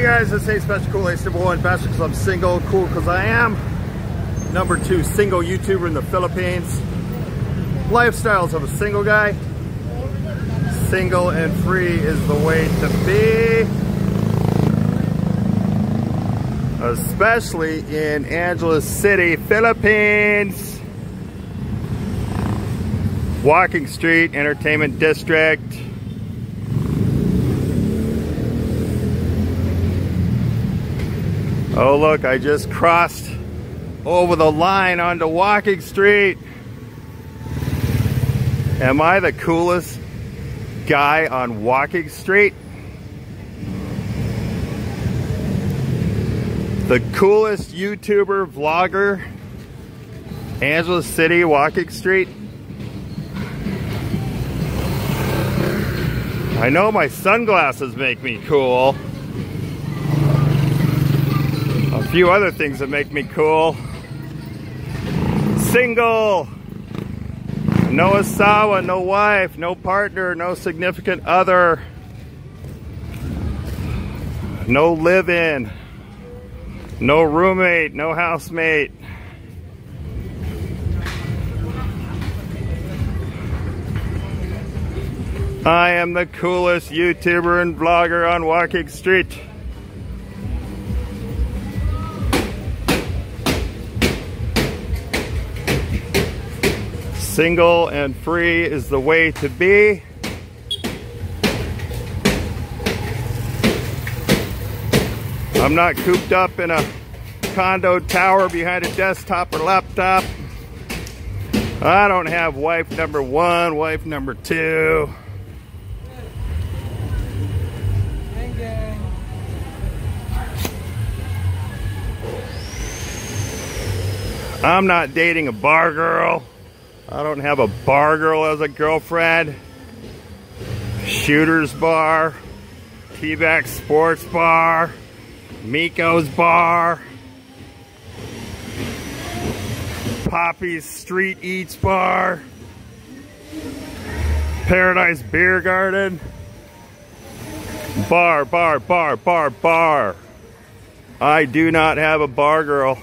Hey guys, it's Ace Bachelor Cool Ace number one, best because I'm single, cool because I am. Number two, single YouTuber in the Philippines. Lifestyles of a single guy. Single and free is the way to be. Especially in Angeles City, Philippines. Walking Street, Entertainment District. Oh look, I just crossed over the line onto Walking Street. Am I the coolest guy on Walking Street? The coolest YouTuber, vlogger, Angeles City, Walking Street. I know my sunglasses make me cool a few other things that make me cool. Single. No asawa, no wife, no partner, no significant other. No live-in. No roommate, no housemate. I am the coolest YouTuber and vlogger on Walking Street. Single and free is the way to be. I'm not cooped up in a condo tower behind a desktop or laptop. I don't have wife number one, wife number two. I'm not dating a bar girl. I don't have a bar girl as a girlfriend. Shooter's Bar, T-Back Sports Bar, Miko's Bar, Poppy's Street Eats Bar, Paradise Beer Garden, bar, bar, bar, bar, bar. I do not have a bar girl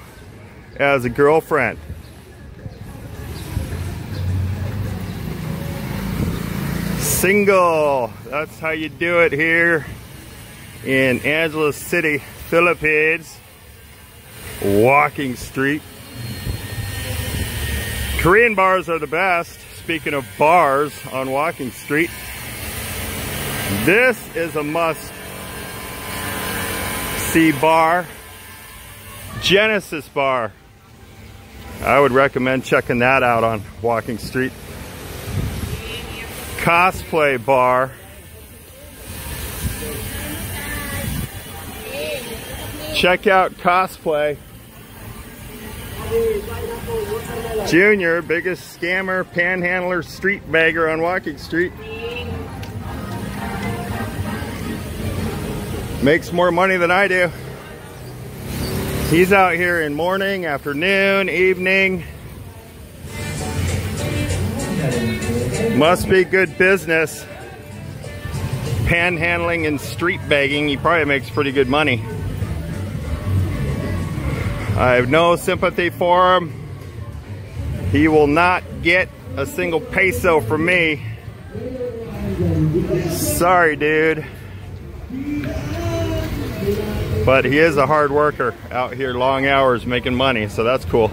as a girlfriend. Single. That's how you do it here in Angeles City, Philippines. Walking Street. Korean bars are the best. Speaking of bars on Walking Street, this is a must see bar. Genesis Bar. I would recommend checking that out on Walking Street cosplay bar. Check out cosplay. Junior, biggest scammer, panhandler, street bagger on Walking Street. Makes more money than I do. He's out here in morning, afternoon, evening. Must be good business. Panhandling and street begging, he probably makes pretty good money. I have no sympathy for him. He will not get a single peso from me. Sorry, dude. But he is a hard worker out here long hours making money, so that's cool.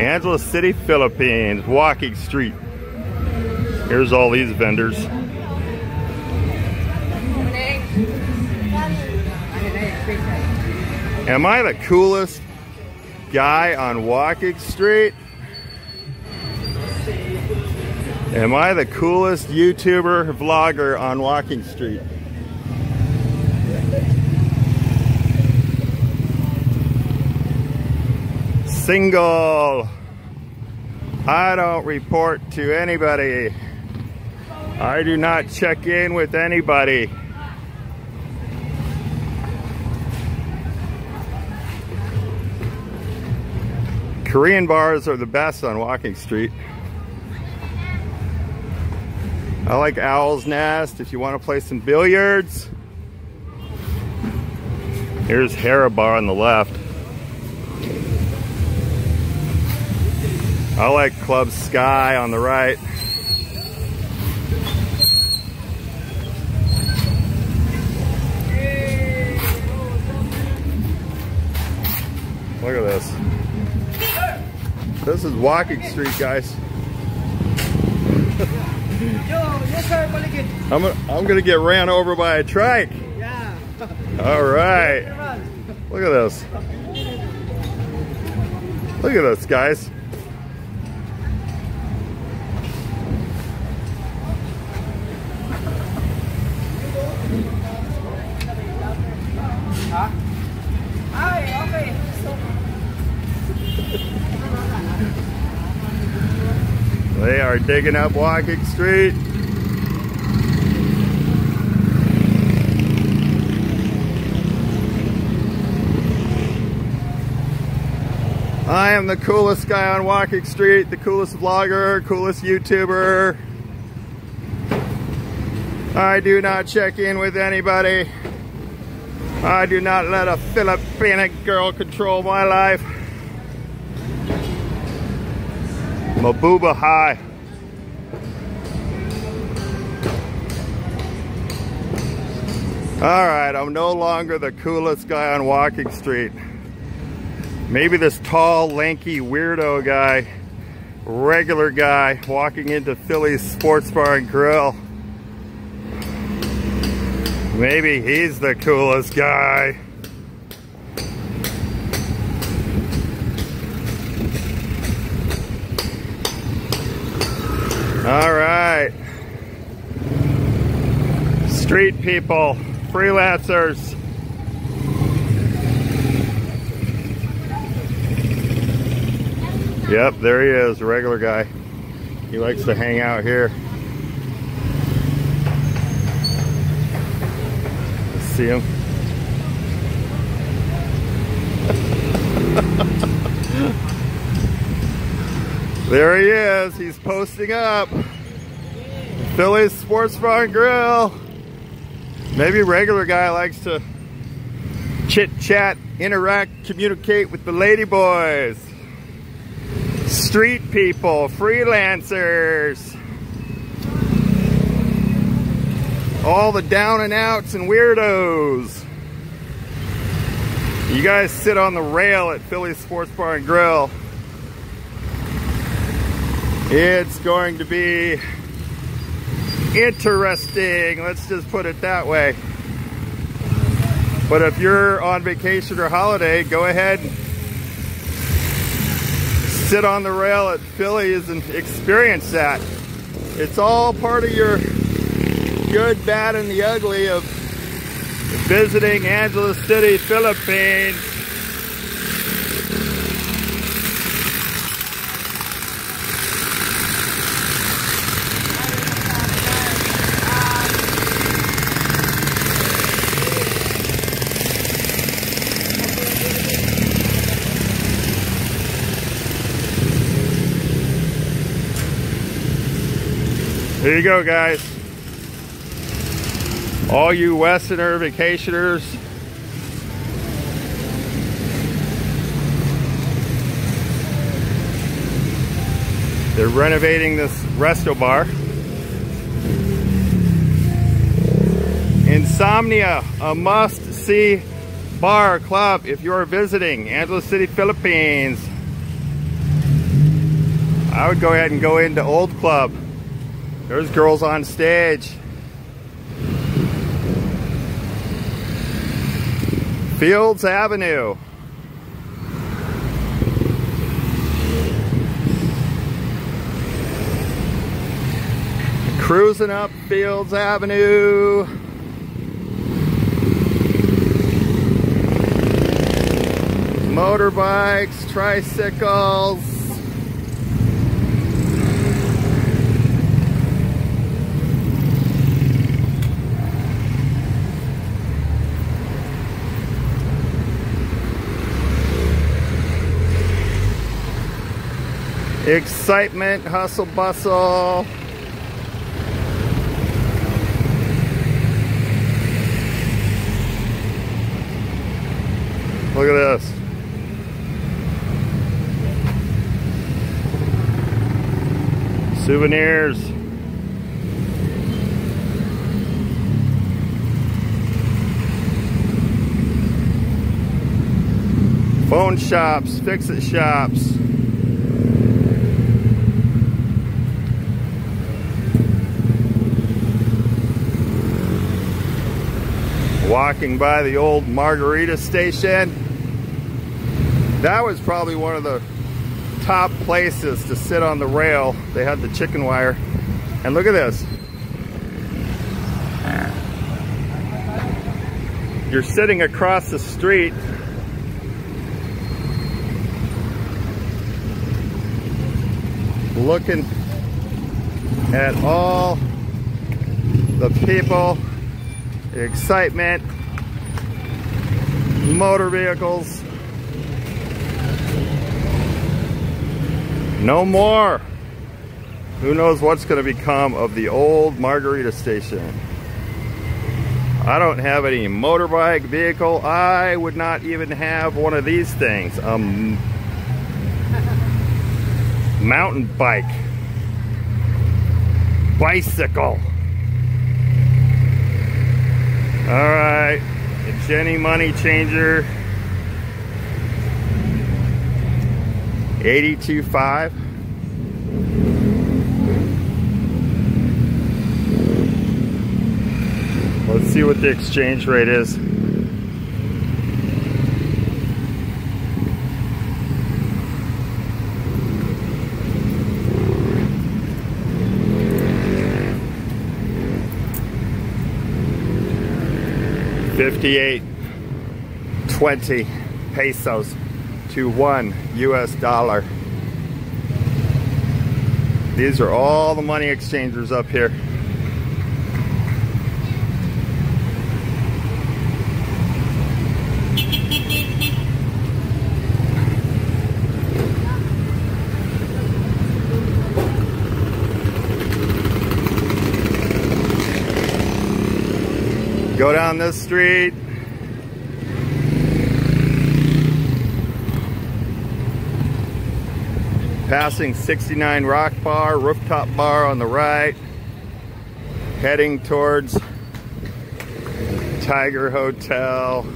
Angeles City, Philippines, Walking Street. Here's all these vendors. Am I the coolest guy on Walking Street? Am I the coolest YouTuber, vlogger on Walking Street? Single. I don't report to anybody. I do not check in with anybody. Korean bars are the best on Walking Street. I like Owl's Nest if you want to play some billiards. Here's Harabar on the left. I like Club Sky on the right. Look at this. This is Walking Street, guys. I'm gonna, I'm gonna get ran over by a trike. Yeah. All right. Look at this. Look at this, guys. They are digging up Walking Street. I am the coolest guy on Walking Street, the coolest vlogger, coolest YouTuber. I do not check in with anybody. I do not let a Filipina girl control my life. Mabuhay. All right, I'm no longer the coolest guy on Walking Street. Maybe this tall, lanky, weirdo guy, regular guy walking into Philly's Sports Bar and Grill. Maybe he's the coolest guy. All right. Street people, freelancers. Yep, there he is, a regular guy. He likes to hang out here. See him? there he is, he's posting up. Philly's Sports Bar and Grill. Maybe regular guy likes to chit chat, interact, communicate with the lady boys street people, freelancers, all the down and outs and weirdos. You guys sit on the rail at Philly's Sports Bar and Grill. It's going to be interesting, let's just put it that way. But if you're on vacation or holiday, go ahead sit on the rail at Philly's and experience that. It's all part of your good, bad, and the ugly of visiting Angeles City, Philippines. Here you go, guys. All you Westerner vacationers. They're renovating this resto bar. Insomnia, a must-see bar club if you're visiting Angeles City, Philippines. I would go ahead and go into Old Club. There's girls on stage. Fields Avenue. Cruising up Fields Avenue. Motorbikes, tricycles. Excitement, hustle bustle. Look at this. Souvenirs. Phone shops, fix-it shops. Walking by the old margarita station. That was probably one of the top places to sit on the rail. They had the chicken wire. And look at this. You're sitting across the street looking at all the people, the excitement, motor vehicles. No more. Who knows what's going to become of the old Margarita station. I don't have any motorbike vehicle. I would not even have one of these things. Um, mountain bike, bicycle. All right, the Jenny Money Changer, 82.5. Let's see what the exchange rate is. Fifty-eight twenty pesos to one US dollar. These are all the money exchangers up here. Go down this street. Passing 69 Rock Bar, rooftop bar on the right. Heading towards Tiger Hotel.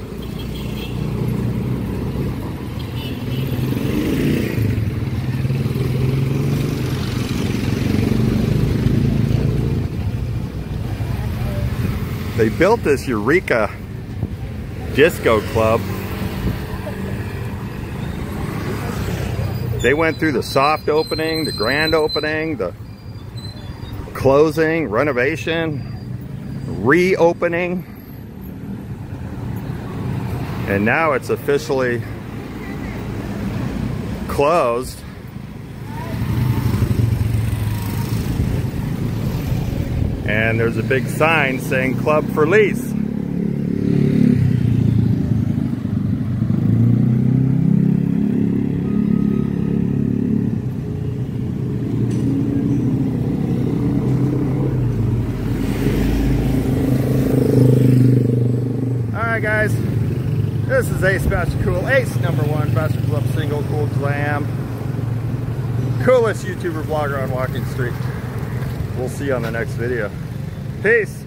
They built this Eureka Disco Club. They went through the soft opening, the grand opening, the closing, renovation, reopening. And now it's officially closed. And there's a big sign saying club for lease. Alright guys, this is Ace Bachelor Cool, Ace number one, Bastard Club single, cool glam. Coolest YouTuber vlogger on Walking Street. We'll see you on the next video. Peace.